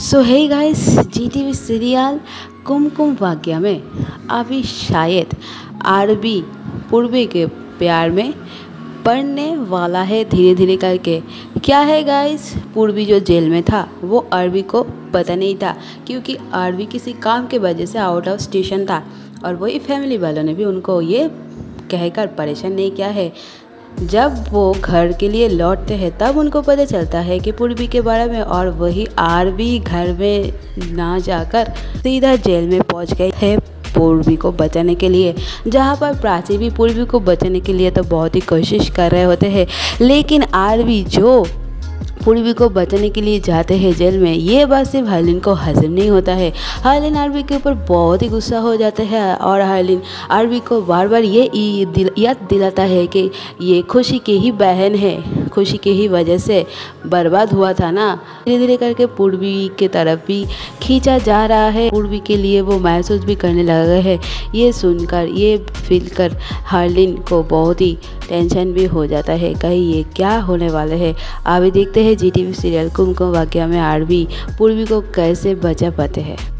सो है guys Zee T V serial Kumkum Bhagya में अभी शायद आरबी पूर्वी के प्यार में पढ़ने वाला है धीरे धीरे करके। क्या है गाइस पूर्वी जो जेल में था, वो अरबी को पता नहीं था, क्योंकि अरबी किसी काम के वजह से आउट ऑफ़ स्टेशन था, और वही फैमिली वालों ने भी उनको ये कहकर परेशान नहीं किया है। जब वो घर के लिए लौटते हैं, तब उनको पता चलता है कि पूर्वी के बारे में और वही आर भी घर में ना जाकर सीधा जेल में पहुँच गए है पूर्वी को बचाने के लिए। जहाँ पर प्राची भी पूर्वी को बचाने के लिए तो बहुत ही कोशिश कर रहे होते हैं, लेकिन आरवी जो पूर्वी को बचाने के लिए जाते हैं जेल में। ये बात सिर्फ़ हरलिन को हजम नहीं होता है। हरलिन आरवी के ऊपर बहुत ही गुस्सा हो जाता है और हरलिन आरवी को बार बार ये याद दिलाता है कि ये खुशी की ही बहन है। खुशी की ही वजह से बर्बाद हुआ था ना। धीरे धीरे करके पूर्वी के तरफ़ भी खींचा जा रहा है। पूर्वी के लिए वो महसूस भी करने लगा है। ये सुनकर, ये फील कर हार्लिन को बहुत ही टेंशन भी हो जाता है। कहीं ये क्या होने वाले है? अभी देखते हैं जी टी सीरियल कुमकुम वाक्य में आरवी। पूर्वी को कैसे बचा पाते हैं?